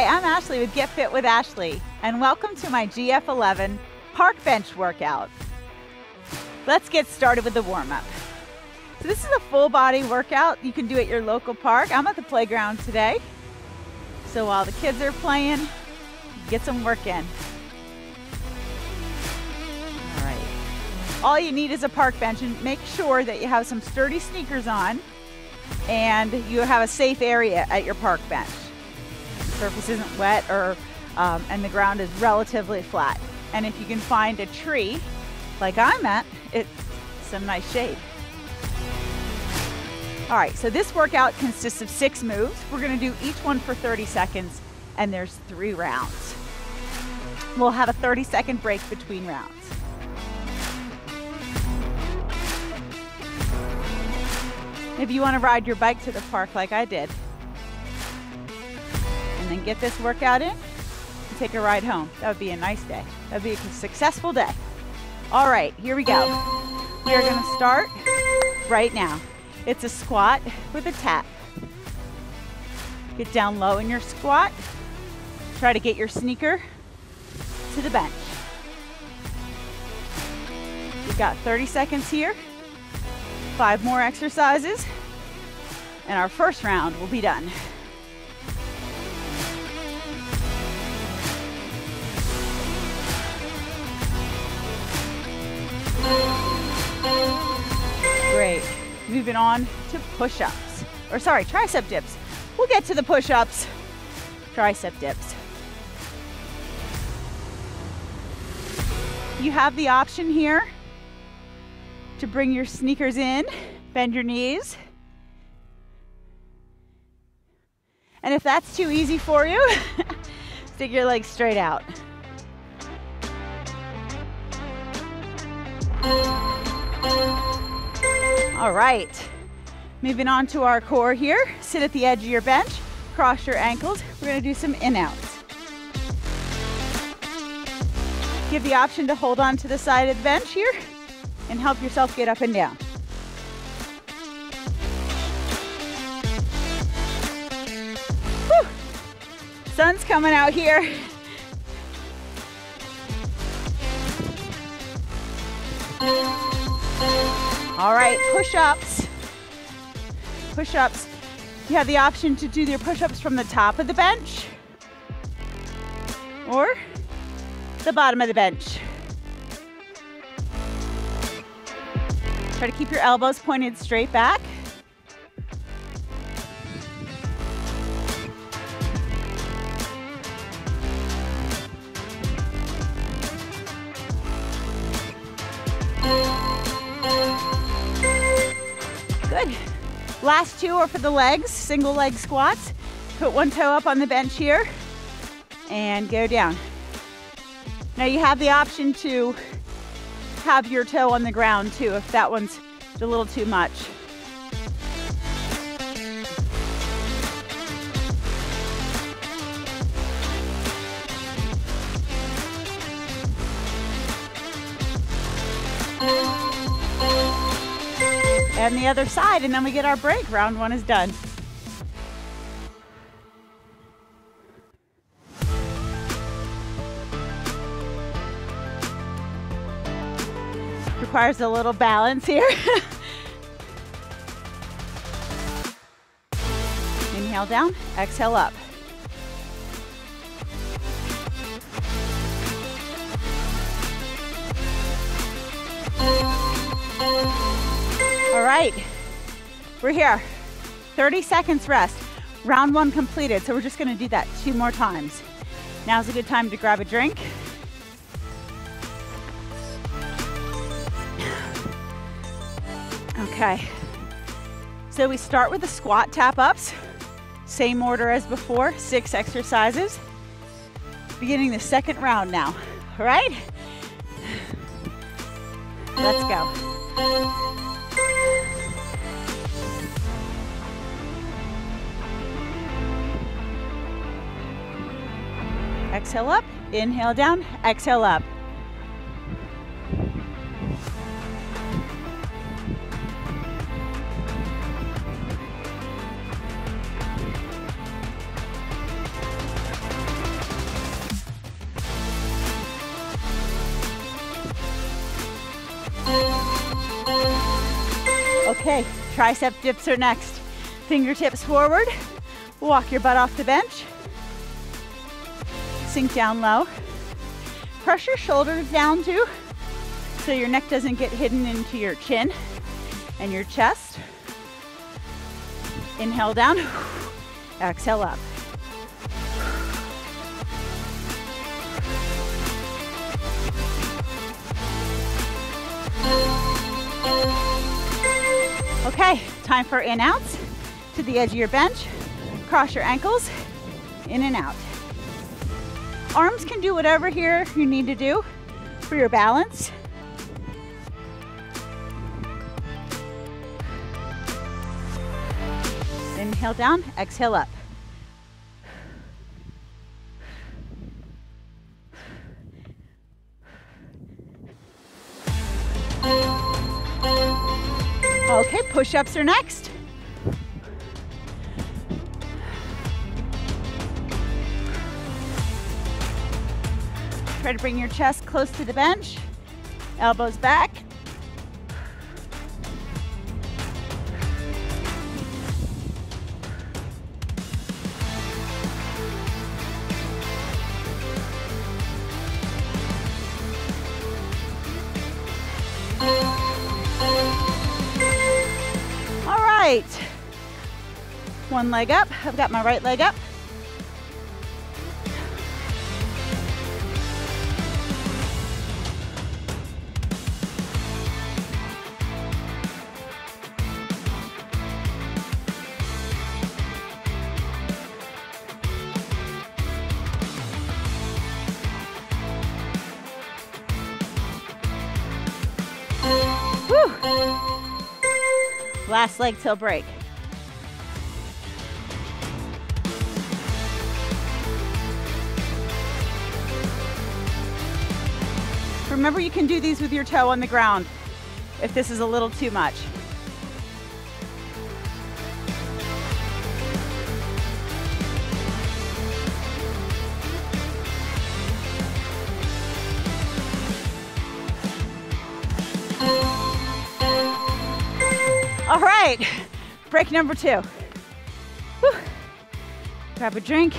Hi, I'm Ashley with Get Fit with Ashley, and welcome to my GF11 park bench workout. Let's get started with the warm up. So, this is a full body workout you can do at your local park. I'm at the playground today. So, while the kids are playing, get some work in. All right. All you need is a park bench and make sure that you have some sturdy sneakers on and you have a safe area at your park bench surface isn't wet or um, and the ground is relatively flat. And if you can find a tree, like I'm at, it's some nice shade. All right, so this workout consists of six moves. We're gonna do each one for 30 seconds, and there's three rounds. We'll have a 30 second break between rounds. If you wanna ride your bike to the park like I did, then get this workout in and take a ride home. That would be a nice day. That would be a successful day. All right, here we go. We are gonna start right now. It's a squat with a tap. Get down low in your squat. Try to get your sneaker to the bench. We've got 30 seconds here. Five more exercises. And our first round will be done. Moving on to push-ups. Or sorry, tricep dips. We'll get to the push-ups. Tricep dips. You have the option here to bring your sneakers in, bend your knees. And if that's too easy for you, stick your legs straight out. All right, moving on to our core here. Sit at the edge of your bench, cross your ankles. We're gonna do some in-outs. Give the option to hold on to the side of the bench here and help yourself get up and down. Whew. Sun's coming out here. All right, push-ups. Push-ups. You have the option to do your push-ups from the top of the bench or the bottom of the bench. Try to keep your elbows pointed straight back. Good. Last two are for the legs, single leg squats. Put one toe up on the bench here and go down. Now you have the option to have your toe on the ground too if that one's a little too much. And the other side, and then we get our break. Round one is done. Requires a little balance here. Inhale down, exhale up. All right, we're here. 30 seconds rest. Round one completed, so we're just gonna do that two more times. Now's a good time to grab a drink. Okay, so we start with the squat tap ups. Same order as before, six exercises. Beginning the second round now, all right? Let's go. Exhale up, inhale down, exhale up. Okay, tricep dips are next. Fingertips forward, walk your butt off the bench, Sink down low. Press your shoulders down too, so your neck doesn't get hidden into your chin and your chest. Inhale down, exhale up. Okay, time for in outs to the edge of your bench. Cross your ankles, in and out. Arms can do whatever here you need to do for your balance. Inhale down, exhale up. Okay, push-ups are next. Try to bring your chest close to the bench, elbows back. All right. One leg up. I've got my right leg up. Last leg till break. Remember you can do these with your toe on the ground if this is a little too much. All right, break number two. Whew. Grab a drink,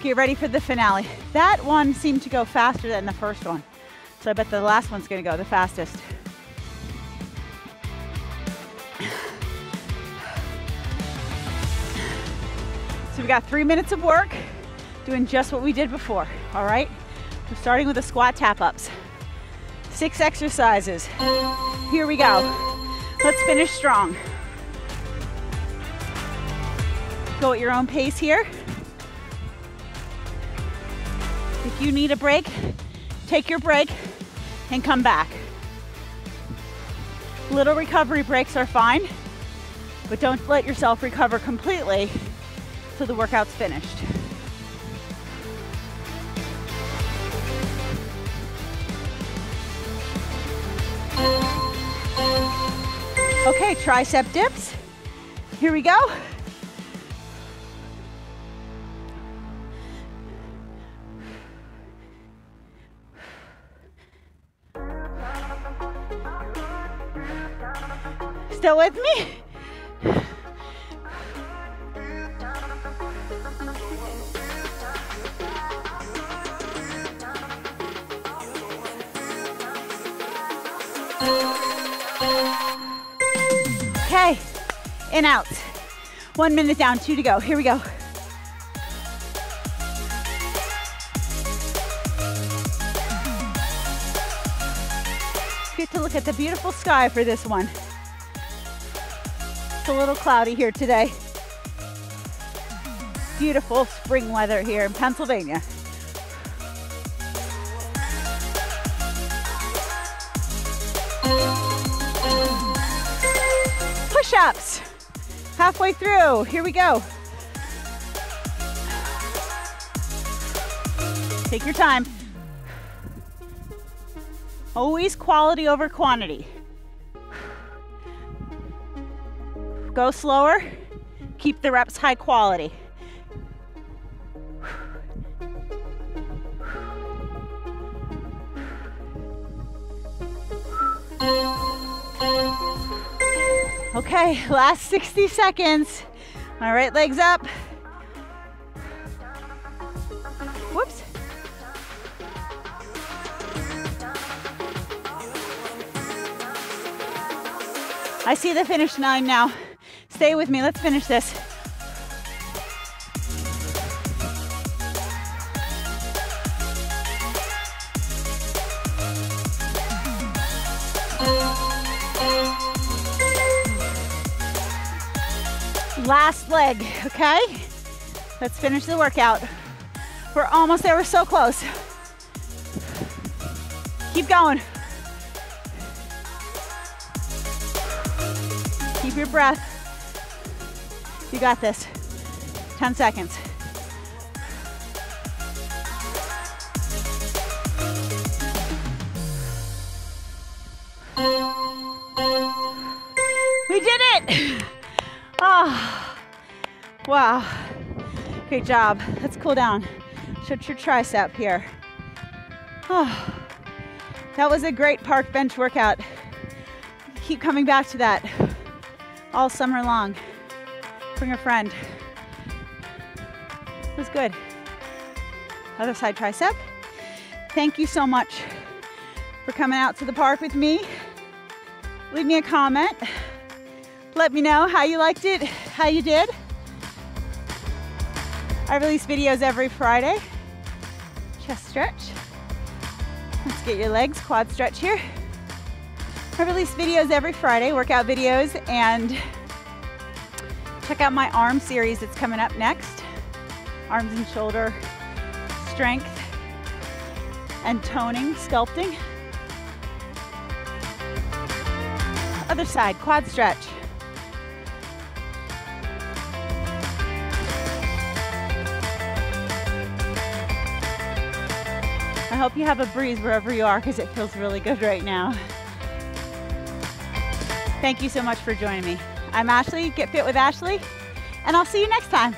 get ready for the finale. That one seemed to go faster than the first one. So I bet the last one's gonna go the fastest. So we got three minutes of work doing just what we did before, all right? We're starting with the squat tap ups. Six exercises. Here we go. Let's finish strong. Go at your own pace here. If you need a break, take your break and come back. Little recovery breaks are fine, but don't let yourself recover completely till the workout's finished. Okay, tricep dips. Here we go. Still with me? In out. One minute down, two to go. Here we go. Get to look at the beautiful sky for this one. It's a little cloudy here today. Beautiful spring weather here in Pennsylvania. Push-ups. Halfway through. Here we go. Take your time. Always quality over quantity. Go slower. Keep the reps high quality. Okay, last 60 seconds. My right leg's up. Whoops. I see the finish line now. Stay with me, let's finish this. Last leg, okay? Let's finish the workout. We're almost there, we're so close. Keep going. Keep your breath. You got this. 10 seconds. We did it! Oh, wow. Great job. Let's cool down. Shut your tricep here. Oh, that was a great park bench workout. Keep coming back to that all summer long. Bring a friend. It was good. Other side tricep. Thank you so much for coming out to the park with me. Leave me a comment. Let me know how you liked it, how you did. I release videos every Friday. Chest stretch. Let's get your legs, quad stretch here. I release videos every Friday, workout videos, and check out my arm series that's coming up next. Arms and shoulder strength and toning, sculpting. Other side, quad stretch. Hope you have a breeze wherever you are because it feels really good right now. Thank you so much for joining me. I'm Ashley, Get Fit with Ashley, and I'll see you next time.